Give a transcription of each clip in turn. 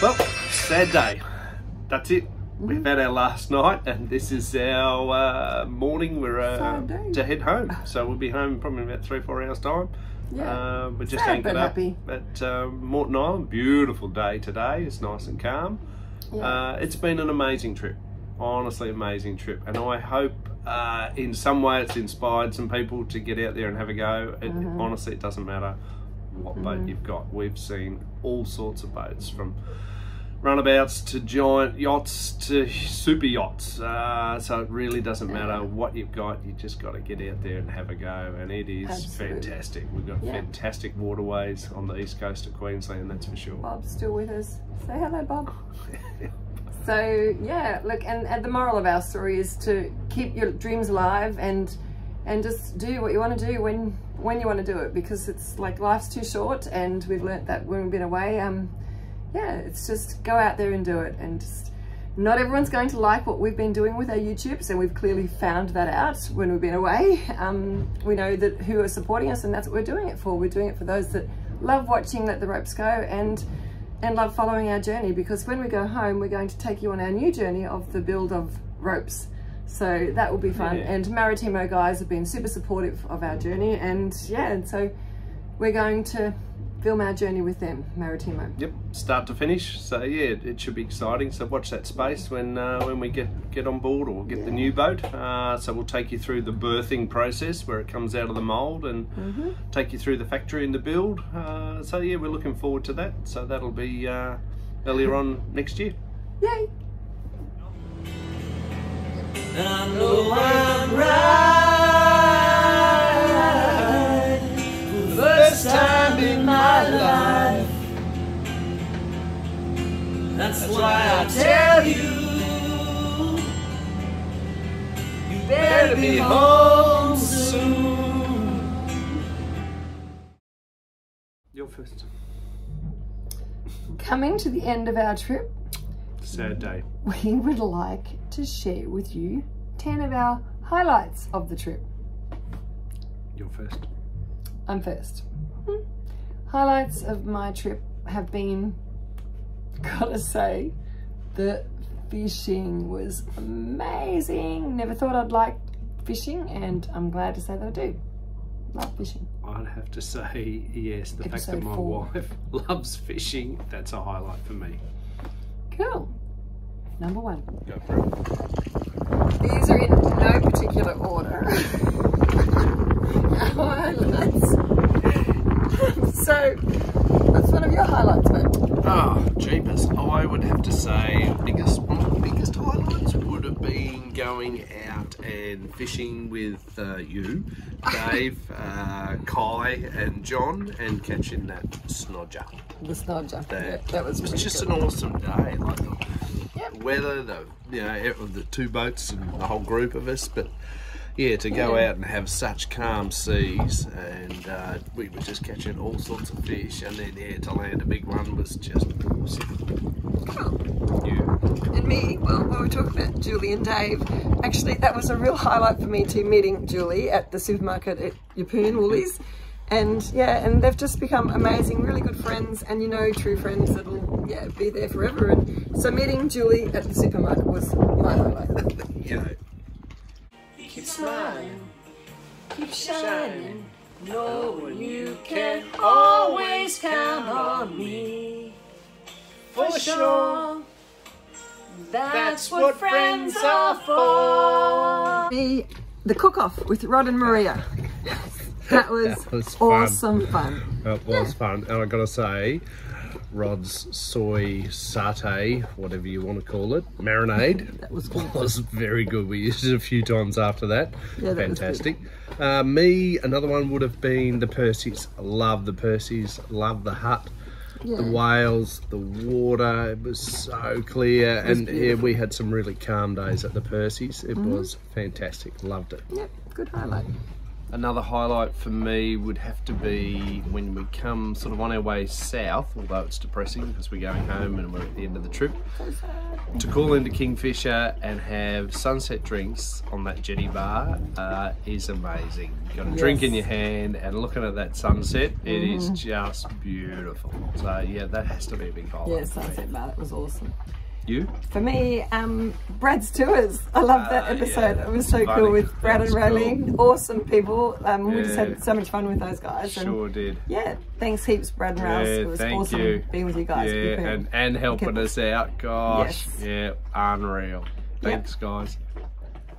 Well, sad day. That's it. We've had our last night, and this is our uh, morning. We're uh, to head home, so we'll be home probably in about three, four hours time. Yeah. Uh, we're just Sad anchored but up happy. at uh, Moreton Island. Beautiful day today. It's nice and calm. Yeah. Uh, it's been an amazing trip. Honestly, amazing trip, and I hope uh, in some way it's inspired some people to get out there and have a go. It, Mm-hmm. Honestly, it doesn't matter what boat you've got. We've seen all sorts of boats from runabouts to giant yachts to super yachts. Uh, so it really doesn't matter what you've got. You just got to get out there and have a go, and it is Absolutely. fantastic. We've got Yeah. fantastic waterways on the east coast of Queensland, that's for sure. Bob's still with us. Say hello, Bob. So yeah, look, and, and the moral of our story is to keep your dreams alive and and just do what you want to do when when you want to do it because it's like life's too short and we've learnt that when we've been away. Um, yeah, it's just go out there and do it and just. Not everyone's going to like what we've been doing with our YouTubes, and we've clearly found that out when we've been away. Um, we know that who are supporting us, and that's what we're doing it for. We're doing it for those that love watching Let the Ropes Go and and love following our journey because when we go home we're going to take you on our new journey of the build of ropes so that will be fun Yeah. and Maritimo guys have been super supportive of our journey and yeah and so we're going to film our journey with them Maritimo Yep, start to finish. So yeah, it, should be exciting. So watch that space when uh, when we get get on board or get the new boat. Uh, so we'll take you through the birthing process where it comes out of the mould and take you through the factory and the build. Uh, so yeah, we're looking forward to that. So that'll be uh, earlier on next year. yay I know I'm right for the first time in my life. That's why I tell you, you better be home soon. You're first. coming to the end of our trip Sad day. we would like to share with you 10 of our highlights of the trip You're first. I'm first. Hmm. Highlights of my trip have been, gotta say, the fishing was amazing. Never thought I'd like fishing and I'm glad to say that I do. Love fishing. I'd have to say yes. The fact that my four. wife loves fishing, that's a highlight for me. Cool. Number one. Go for it. These are in no particular order. Our highlights. so, what's one of your highlights, mate? Oh, jeepers. I would have to say biggest one of the biggest highlights would have been going out and fishing with uh, you, Dave, uh, Kai and John and catching that snodger. The snodger. That, Yeah, that was it was just good. an awesome day. Like. Weather, the you know, the two boats and the whole group of us, but yeah, to go out and have such calm seas, and uh, we were just catching all sorts of fish, and then yeah, to land a big one was just awesome. Cool. You, And me, well, while we're talking about Julie and Dave, actually that was a real highlight for me too, meeting Julie at the supermarket at Yeppoon Woolies. And yeah, and they've just become amazing, really good friends, and you know, true friends that'll yeah be there forever. And so meeting Julie at the supermarket was my highlight. you know, Keep smiling, keep shining, knowing you can always count on me. For sure, that's what friends are for. The the cook-off with Rod and Maria. That was, That was fun. awesome fun. It was fun, and I got to say, Rod's soy satay, whatever you want to call it, marinade, That was good. was very good. We used it a few times after that. Yeah, that Fantastic. Uh, me, another one would have been the Percy's. Love the Percy's. Love the hut. The Yeah. whales, the water, it was so clear, was and yeah, we had some really calm days at the Percy's. It Mm-hmm. was fantastic, loved it. Yep, good highlight. Another highlight for me would have to be when we come sort of on our way south, although it's depressing because we're going home and we're at the end of the trip, to call into Kingfisher and have sunset drinks on that jetty bar uh, is amazing. You've got a drink in your hand and looking at that sunset, it is just beautiful. So yeah, that has to be a big highlight. Yeah. Sunset Bar, that was awesome. You? For me, um, Brad's tours. I love that yeah, episode. that it was was so funny. cool with Brad was and Rowling. Awesome people. Um, We just had so much fun with those guys. And Sure did. yeah, thanks heaps, Brad and Rouse. It was thank awesome you. being with you guys. Yeah, Good and, and helping Okay. us out. Gosh, Yes. yeah, unreal. Thanks, guys.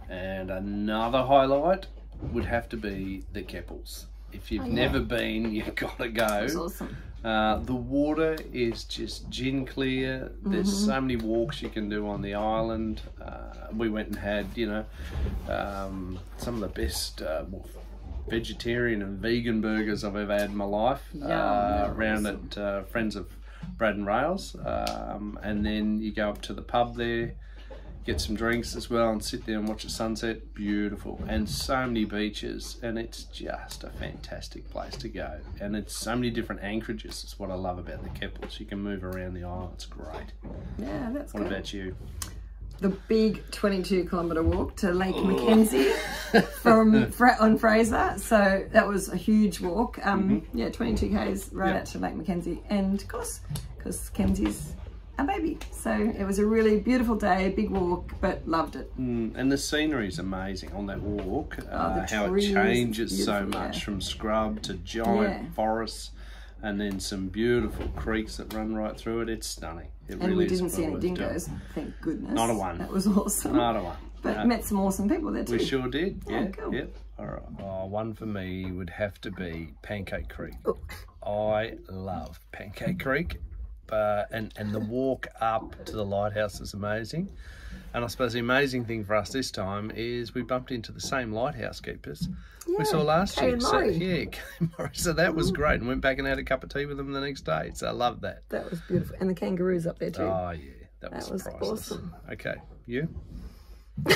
And another highlight would have to be the Keppels. If you've Oh, yeah. never been, you've got to go. It was awesome. Uh, the water is just gin clear. There's Mm-hmm. so many walks you can do on the island. Uh, we went and had, you know, um, some of the best uh, vegetarian and vegan burgers I've ever had in my life. Yum, uh, around awesome. at uh, Friends of Brad and Rails. Um, and then you go up to the pub there, get some drinks as well, and sit there and watch the sunset. Beautiful. And so many beaches. And it's just a fantastic place to go. And it's so many different anchorages. Is what I love about the Keppels. You can move around the island. It's great. Yeah, that's What good. about you? the big 22 kilometre walk to Lake Mackenzie from on Fraser. So that was a huge walk. Um, Yeah, 22 k's right Mm-hmm. Out to Lake Mackenzie, and of course, because Kenzie's a baby. So it was a really beautiful day, big walk, but loved it. Mm, and the scenery is amazing on that walk. uh, how it changes so much yeah. from scrub to giant Yeah. forests, and then some beautiful creeks that run right through it. It's stunning. It And really we is didn't see any worth doing. dingoes, thank goodness. Not a one. That was awesome. Not a one. but No. met some awesome people there too. We sure did. Oh, Yeah. cool. Yep. All right. Oh, one for me would have to be Pancake Creek. Oh. I love Pancake Creek, uh, and and the walk up to the lighthouse is amazing. And I suppose the amazing thing for us this time is we bumped into the same lighthouse keepers we saw last Kay year. So, yeah, so that was great, and went back and had a cup of tea with them the next day. So I love that. That was beautiful. And the kangaroos up there too. Oh yeah, that was, That was priceless. awesome. Okay, you?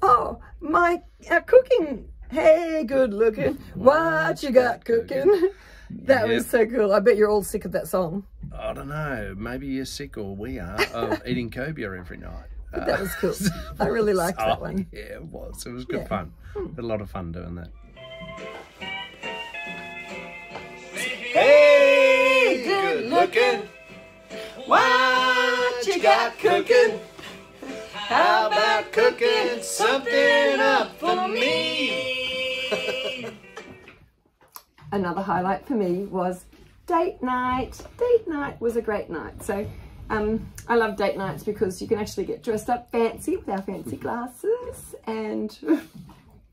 Oh, my uh, cooking. Hey, good looking. What you got cooking? That was so cool. I bet you're all sick of that song. I don't know. Maybe you're sick, or we are, of eating cobia every night. Uh, That was cool. I really liked that oh, one. Yeah, it was. It was good Yeah. fun. Had a lot of fun doing that. Hey, good looking. What you got cooking? How about cooking something up for me? Another highlight for me was date night. Date night was a great night. So um, I love date nights because you can actually get dressed up fancy with our fancy glasses. And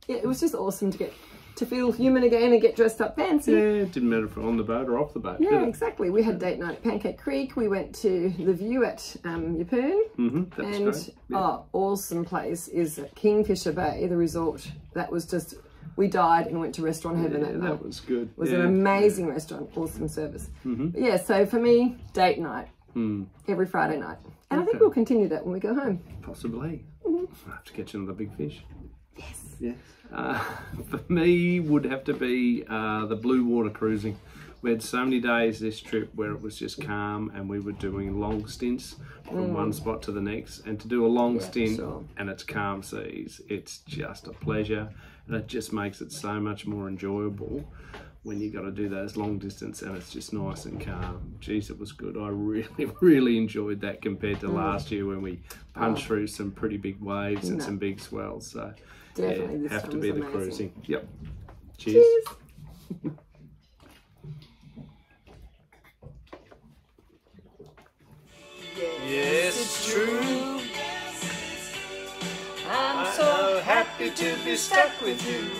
yeah, it was just awesome to get to feel human again and get dressed up fancy. Yeah, it didn't matter if we're on the boat or off the boat. Yeah, exactly. We had date night at Pancake Creek. We went to the view at um, Yeppoon. Mm-hmm, that's and. Yeah. oh, awesome place is Kingfisher Bay, the resort. That was just, we died and went to Restaurant Heaven Yeah, that that was good. It was yeah. an amazing restaurant, awesome service. Mm-hmm. Yeah, so for me, date night Mm, every Friday night. And I think we'll continue that when we go home. possibly. Mm-hmm. I'll have to catch another big fish. Yes. Yes. Uh, for me, would have to be uh, the blue water cruising. We had so many days this trip where it was just calm and we were doing long stints from one spot to the next. And to do a long Mm. Yeah, stint sure. and it's calm seas, it's just a pleasure. And it just makes it so much more enjoyable when you got to do those long distance and it's just nice and calm. Jeez, it was good. I really, really enjoyed that compared Mm. to last year when we punched through some pretty big waves and No. some big swells. So Definitely yeah, have to be the cruising. Yep. Cheers. Cheers. Yes, it's true. I'm so happy to be stuck with you.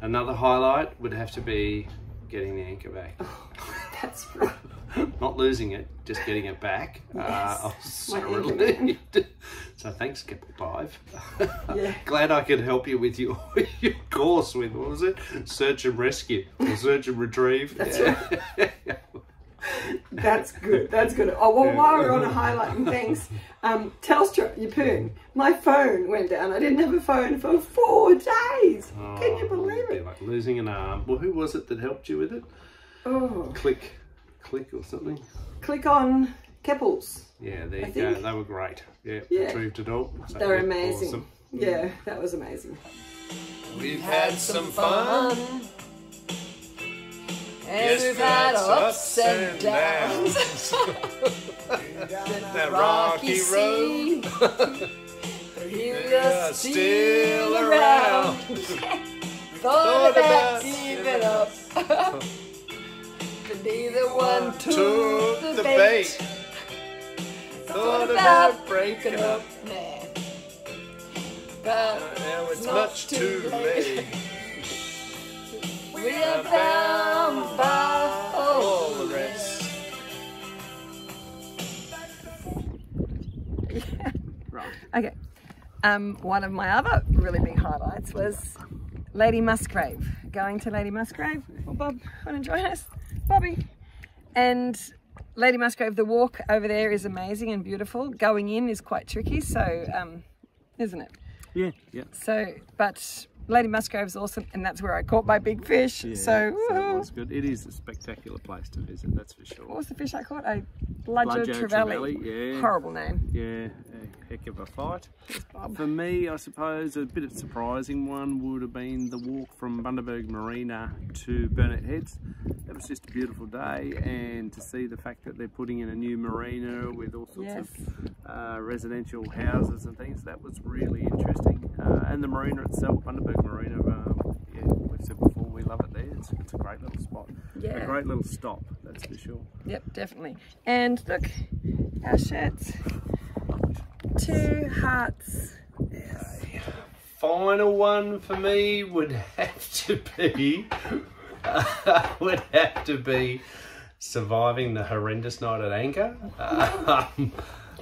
Another highlight would have to be getting the anchor back. That's right. Not losing it, just getting it back. Uh, I was so relieved. So thanks, Skipper Five. Yeah. Glad I could help you with your your course with what was it? Search and rescue or search and retrieve. That's right. That's good. That's good. Oh well, while we're on a highlighting things, um, Telstra, Yeppoon. My phone went down. I didn't have a phone for four days. Can you believe it? like losing an arm. Well, who was it that helped you with it? Oh, Click, click or something. click on Keppels. Yeah, there you I go. They were great. Yeah, Yeah. retrieved it all. So, They're yeah, amazing. awesome. Yeah, that was amazing. We've had some fun. And we've had ups and downs. that Rocky road. Sea. Here we Yeah, are still around. Thought about giving up. But neither one took the bait. Thought about breaking up. Nah. But Now it's much too late. Late. we are bound by all the rest. Okay. Um, one of my other really big highlights was Lady Musgrave. Going to Lady Musgrave. Well, Bob, want to join us? Bobby. And Lady Musgrave, the walk over there is amazing and beautiful. Going in is quite tricky, so, um, isn't it? Yeah, yeah. So, but Lady Musgrave's awesome, and that's where I caught my big fish. so, so it good. It is a spectacular place to visit, that's for sure. what was the fish I caught? A bludger Bludger trevally. trevally, yeah. Horrible name. Yeah, a heck of a fight. For me, I suppose a bit of a surprising one would have been the walk from Bundaberg Marina to Burnett Heads. It was just a beautiful day, and to see the fact that they're putting in a new marina with all sorts Yes. of uh, residential houses and things, that was really interesting. And the marina itself, Bundaberg Marina, um, yeah, we've said before, we love it there. It's, it's a great little spot. Yeah. A great little stop, that's for sure. Yep, definitely. And look, our shirts. Two hearts. final one for me would have to be would have to be surviving the horrendous night at anchor. Um,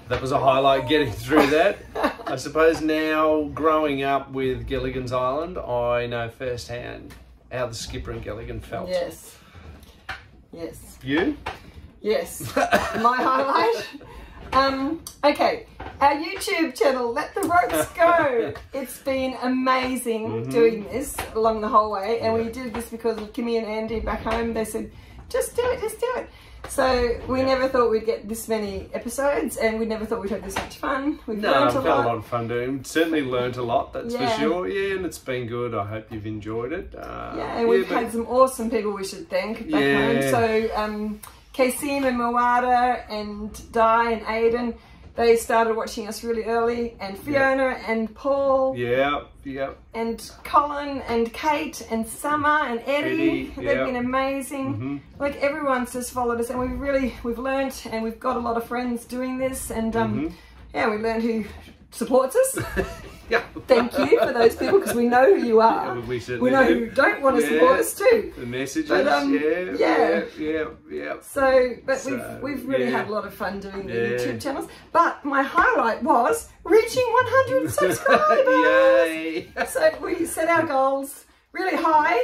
that was a highlight getting through that. I suppose now growing up with Gilligan's Island, I know firsthand how the skipper and Gilligan felt. Yes. Yes. You? Yes. My highlight. Um, okay, our YouTube channel, Let the Ropes Go. It's been amazing doing this along the whole way, and we did this because of Kimmy and Andy back home. They said, just do it, just do it. So we never thought we'd get this many episodes, and we never thought we'd have this much fun. We've No, learned a had a lot. lot of fun doing. Certainly learned a lot, that's Yeah. for sure. Yeah, and it's been good. I hope you've enjoyed it. Uh, Yeah, and we've but- had some awesome people we should thank back home. So, um, Kasim and Mawada and Di and Aiden, they started watching us really early, and Fiona and Paul Yeah, yeah. and Colin and Kate and Summer and Eddie. Eddie, They've yeah. been amazing. Mhm. Like everyone's just followed us, and we've really we've learnt, and we've got a lot of friends doing this, and um, Mhm. yeah, we learned who supports us. yeah. Thank you for those people because we know who you are. Yeah, we we know do. who don't want to Yeah. support us too. The messages, But, um, yeah, yeah. yeah, yeah, yeah. So, but So, we've we've really yeah. had a lot of fun doing the YouTube channels. But my highlight was reaching 100 subscribers. Yay! So we set our goals really high,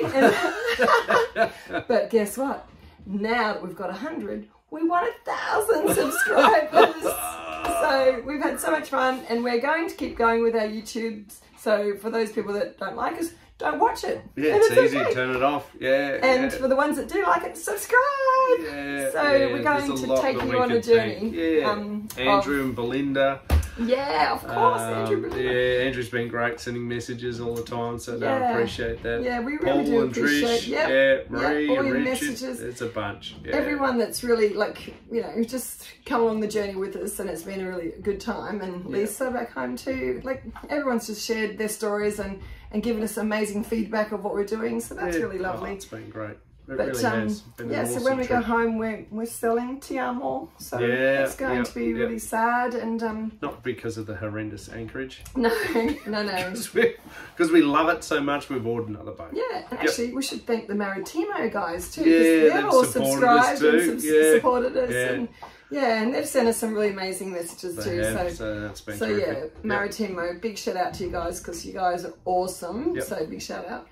and but guess what? Now that we've got 100, we want a thousand subscribers. so we've had so much fun, and we're going to keep going with our YouTubes. So for those people that don't like us, don't watch it. Yeah, And it's easy. okay. Turn it off. Yeah. And yeah. for the ones that do like it, subscribe. yeah, so yeah, we're going to take you on a journey. thank. Yeah, um, Andrew and Belinda. Yeah, of course, Um, Andrew. Yeah, Andrew's been great sending messages all the time, so Yeah. I appreciate that. Yeah, we really Paul do and appreciate- Trish, yep, yeah, yep, all your Richard. messages. It's a bunch. Yeah. Everyone that's really like you know just come along the journey with us, and it's been a really good time. And Yeah. Lisa back home too. Like everyone's just shared their stories and and given us amazing feedback of what we're doing. So that's really Oh, lovely. it's been great. It But really um, has. Been an yeah, so when we trip. go home, we're we're selling Mall, so Yeah, it's going yeah, to be yeah. really sad. And um, Not because of the horrendous anchorage. no, no, no. Because we, love it so much, we've ordered another boat. Yeah, and Yep. actually, we should thank the Maritimo guys too. 'cause Yeah, they've they've all subscribed and sub- supported us, yeah. and yeah, and they've sent us some really amazing messages They too. have, so, so that's been so yeah, Yep. Maritimo, big shout out to you guys because you guys are awesome. Yep. So big shout out.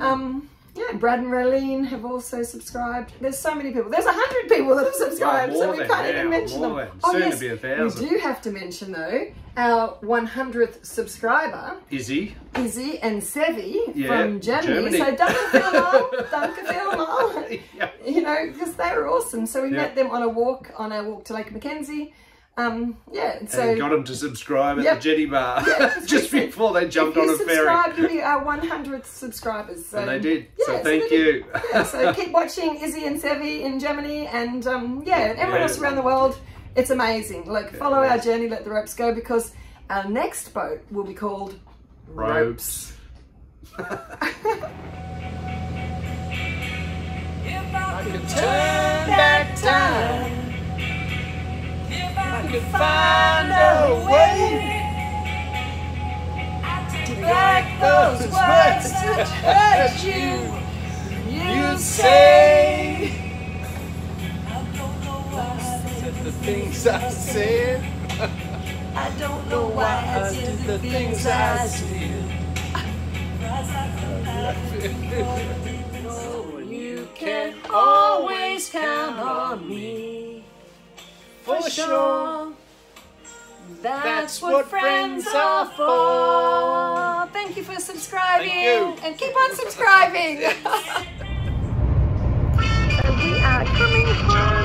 Um, yeah, Brad and Raylene have also subscribed. There's so many people. There's a hundred people that have subscribed, Oh, so we than, can't yeah, even mention them. than. Oh Soon yes, be a thousand. we do have to mention though our 100th subscriber, Izzy. Izzy and Sevi Yeah, from Germany. Germany. So danke vielmal. yeah. You know, because they were awesome. So we Yeah. met them on a walk, on our walk to Lake Mackenzie. Um, yeah, so and got them to subscribe at Yep. the jetty bar Yeah, just if before they jumped if on you a ferry. subscribe, you'll be our 100th subscribers. So, And they did. Yeah, so so thank did. you. yeah, so keep watching Izzy and Sevi in Germany and um, yeah, and everyone Yeah. else around the world. It's amazing. Like follow our journey, let the ropes go because our next boat will be called Ropes. If if I could find a way to back those words that hurt you, you'd say. I don't know why I did the things I said, I don't know why I did the things I did. You can always count on me. For sure. That's what friends are for. Thank you for subscribing Thank you. and keep on subscribing. so we are coming home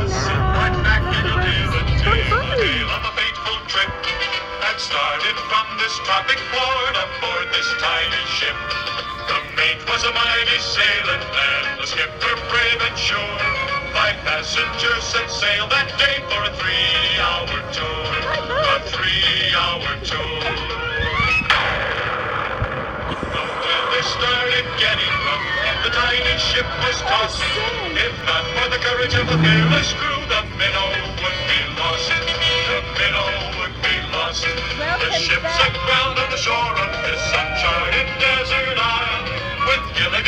Tale of a fateful trip that started from this tropic port aboard this tiny ship. The mate was a mighty sailing man, the skipper brave and sure. Five passengers set sail that day for a three-hour tour. A three-hour tour. When they started getting rough, the tiny ship was tossed. If not for the courage of the fearless crew, the minnow would be lost. The minnow would be lost. the ship sank ground on the shore of this uncharted desert isle with Gilligan,